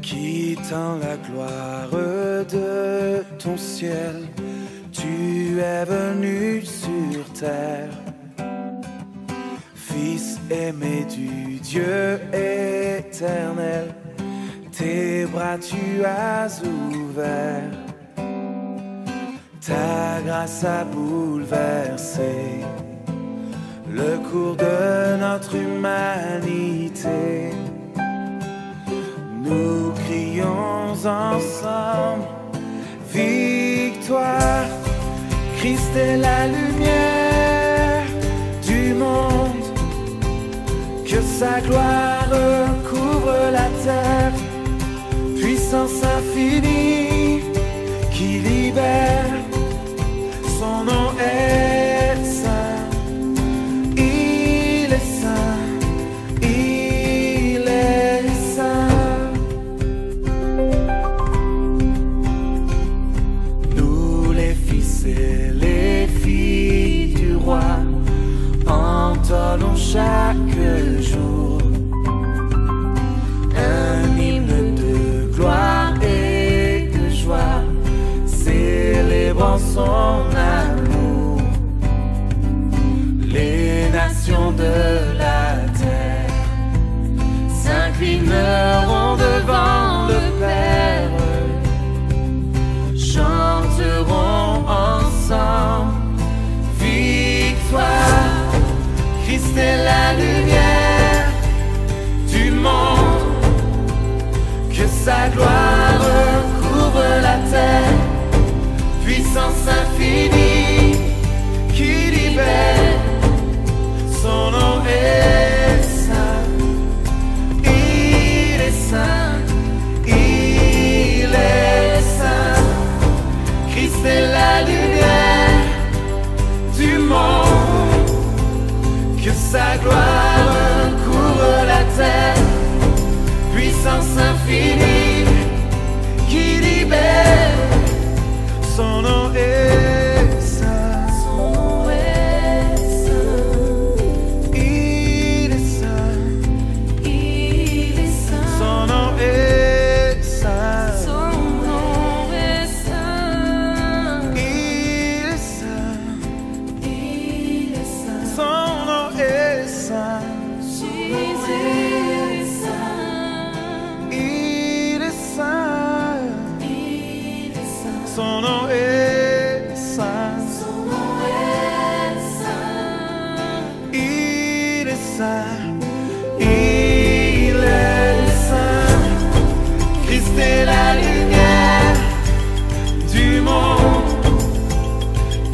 Quittant la gloire de ton ciel, tu es venu sur terre. Fils aimé du Dieu éternel, tes bras tu as ouverts. Ta grâce a bouleversé le cours de notre humanité. Nous crions ensemble, victoire, Christ est la lumière du monde, que sa gloire couvre la terre, puissance infinie qui libère, les filles du roi. Entonnons chaque jour. Un hymne de gloire et de joie, célébrant son amour. Les nations de Christ est la lumière du monde, que sa gloire puissance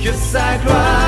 'Cause I cry.